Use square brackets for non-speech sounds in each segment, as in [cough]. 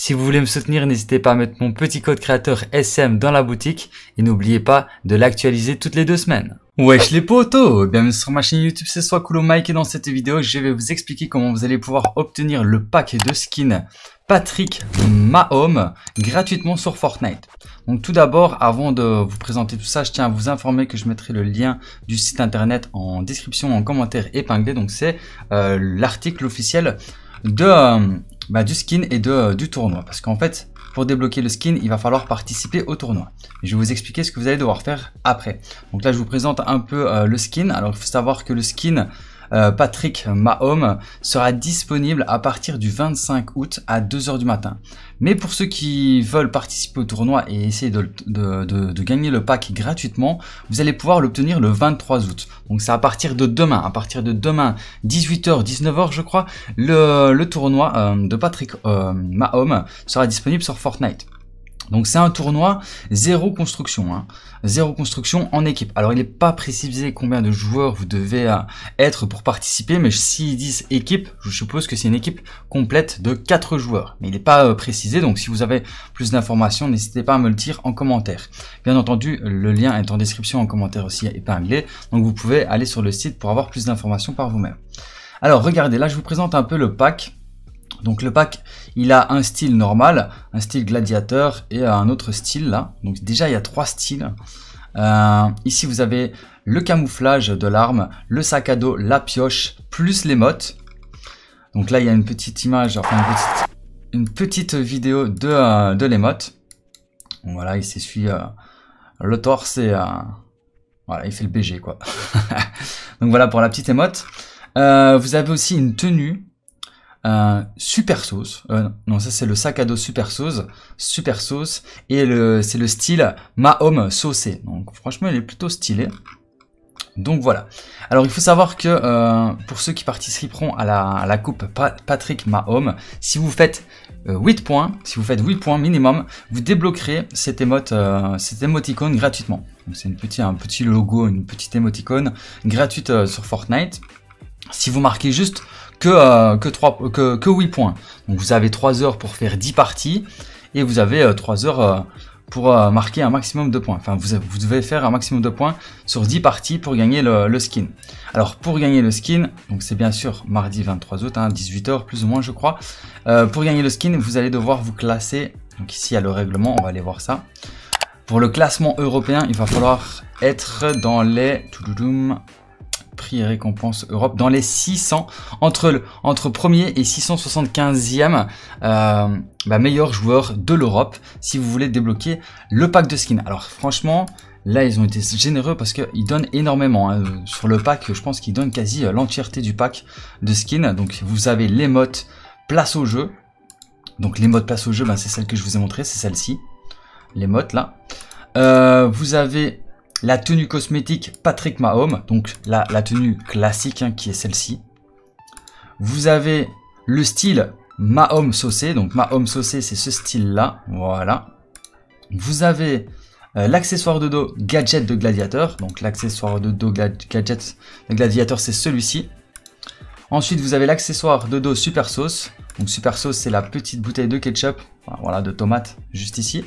Si vous voulez me soutenir, n'hésitez pas à mettre mon petit code créateur SM dans la boutique et n'oubliez pas de l'actualiser toutes les deux semaines. Wesh les potos Bienvenue sur ma chaîne YouTube, c'est soit Coolo Mike et dans cette vidéo, je vais vous expliquer comment vous allez pouvoir obtenir le pack de skins Patrick Mahomes gratuitement sur Fortnite. Donc tout d'abord, avant de vous présenter tout ça, je tiens à vous informer que je mettrai le lien du site internet en description, en commentaire épinglé. Donc c'est euh, l'article officiel de... Euh, bah, du skin et de, euh, du tournoi. Parce qu'en fait, pour débloquer le skin, il va falloir participer au tournoi. Je vais vous expliquer ce que vous allez devoir faire après. Donc là, je vous présente un peu euh, le skin. Alors, il faut savoir que le skin, euh, Patrick Mahomes sera disponible à partir du 25 août à 2h du matin. Mais pour ceux qui veulent participer au tournoi et essayer de, gagner le pack gratuitement, vous allez pouvoir l'obtenir le 23 août. Donc c'est à partir de demain, à partir de demain 18h, 19h je crois, le, tournoi euh, de Patrick euh, Mahomes sera disponible sur Fortnite. Donc c'est un tournoi zéro construction, hein. zéro construction en équipe. Alors il n'est pas précisé combien de joueurs vous devez euh, être pour participer, mais s'ils disent équipe, je suppose que c'est une équipe complète de 4 joueurs. Mais il n'est pas euh, précisé, donc si vous avez plus d'informations, n'hésitez pas à me le dire en commentaire. Bien entendu, le lien est en description en commentaire aussi épinglé, donc vous pouvez aller sur le site pour avoir plus d'informations par vous-même. Alors regardez, là je vous présente un peu le pack. Donc le pack, il a un style normal, un style gladiateur et un autre style là. Donc déjà il y a trois styles. Euh, ici vous avez le camouflage de l'arme, le sac à dos, la pioche, plus les mottes. Donc là il y a une petite image, enfin une petite, vidéo de, euh, de l'émote. Voilà, il s'essuie euh, le torse et voilà, il fait le BG quoi. [laughs] Donc voilà pour la petite émote. vous avez aussi une tenue super sauce. Euh, non, ça c'est le sac à dos super sauce, super sauce, et le c'est le style Mahom saucé. Donc franchement, il est plutôt stylé. Donc voilà. Alors il faut savoir que euh, pour ceux qui participeront à la, coupe Patrick Mahom, si vous faites 8 euh, points, si vous faites 8 points minimum, vous débloquerez cette émote, cette émoticône gratuitement. C'est un petit logo, une petite émoticône gratuite sur Fortnite. Si vous marquez juste que, euh, que, 3, que, que 8 points. Donc vous avez 3 heures pour faire 10 parties et vous avez 3 euh, heures euh, pour marquer un maximum de points. Enfin, vous, vous, devez faire un maximum de points sur 10 parties pour gagner le, skin. Alors, pour gagner le skin, donc c'est bien sûr mardi 23 août, hein, 18h plus ou moins, je crois. Pour gagner le skin, vous allez devoir vous classer. Donc ici, il y a le règlement, on va aller voir ça. Pour le classement européen, il va falloir être dans les prix et récompenses Europe dans les 600 entre le entre premier et 675e euh, bah, meilleur joueur de l'Europe si vous voulez débloquer le pack de skins. Alors franchement, là ils ont été généreux parce qu'ils donnent énormément hein. sur le pack. Je pense qu'ils donnent quasi euh, l'entièreté du pack de skins. Donc vous avez l'émote place au jeu. Donc l'émote place au jeu, bah, c'est celle que je vous ai montré, c'est celle-ci. L'émote là. Euh, vous avez la tenue cosmétique Patrick Mahomes, donc la, tenue classique hein, qui est celle-ci. Vous avez le style Mahomes saucé, donc Mahomes saucé c'est ce style-là, voilà. Vous avez euh, l'accessoire de dos gadget de gladiateur, donc l'accessoire de dos gadget de gladiateur c'est celui-ci. Ensuite vous avez l'accessoire de dos super sauce, donc super sauce c'est la petite bouteille de ketchup, voilà de tomate juste ici.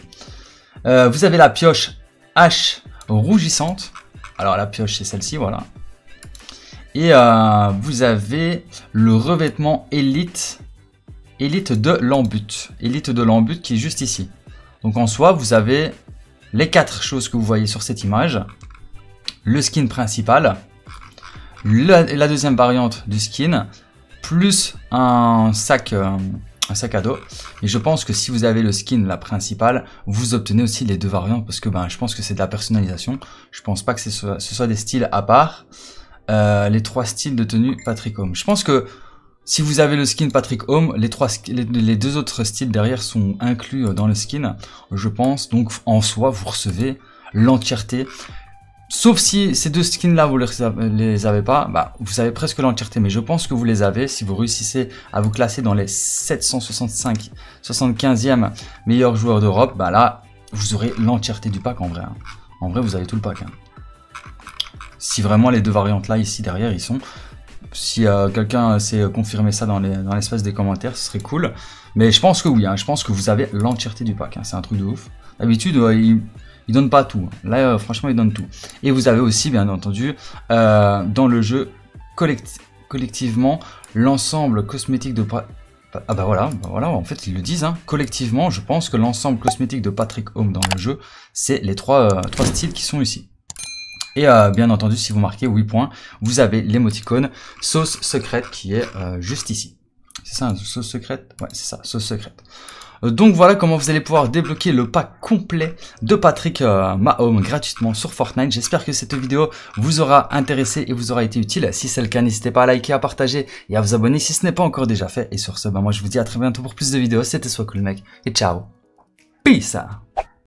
Euh, vous avez la pioche H rougissante. Alors la pioche c'est celle-ci, voilà. Et euh, vous avez le revêtement élite, élite de l'embut. Élite de l'embut qui est juste ici. Donc en soi, vous avez les quatre choses que vous voyez sur cette image. Le skin principal, la, deuxième variante du skin, plus un sac, euh, sac à dos. Et je pense que si vous avez le skin, la principale, vous obtenez aussi les deux variantes parce que ben, je pense que c'est de la personnalisation. Je pense pas que ce soit, des styles à part. Euh, les trois styles de tenue Patrick Home. Je pense que si vous avez le skin Patrick Home, les, trois, les, deux autres styles derrière sont inclus dans le skin, je pense. Donc en soi, vous recevez l'entièreté Sauf si ces deux skins là vous les avez pas, bah vous avez presque l'entièreté, mais je pense que vous les avez si vous réussissez à vous classer dans les 765, 75e meilleurs joueurs d'Europe, bah là vous aurez l'entièreté du pack en vrai. Hein. En vrai vous avez tout le pack. Hein. Si vraiment les deux variantes là ici derrière ils sont, si euh, quelqu'un sait confirmer ça dans l'espace des commentaires, ce serait cool. Mais je pense que oui, hein, je pense que vous avez l'entièreté du pack. Hein, c'est un truc de ouf. D'habitude, il, donne pas tout. Là, euh, franchement, il donne tout. Et vous avez aussi, bien entendu, euh, dans le jeu collectivement l'ensemble cosmétique de ah bah voilà, bah voilà, en fait ils le disent, hein. collectivement je pense que l'ensemble cosmétique de Patrick Home dans le jeu, c'est les trois, euh, trois styles qui sont ici. Et bien entendu, si vous marquez 8 points, vous avez l'émoticône sauce secrète qui est juste ici. C'est ça, sauce secrète? Ouais, c'est ça, sauce secrète. Donc voilà comment vous allez pouvoir débloquer le pack complet de Patrick euh, Mahomes gratuitement sur Fortnite. J'espère que cette vidéo vous aura intéressé et vous aura été utile. Si c'est le cas, n'hésitez pas à liker, à partager et à vous abonner si ce n'est pas encore déjà fait. Et sur ce, bah moi je vous dis à très bientôt pour plus de vidéos. C'était soit mec et ciao. Peace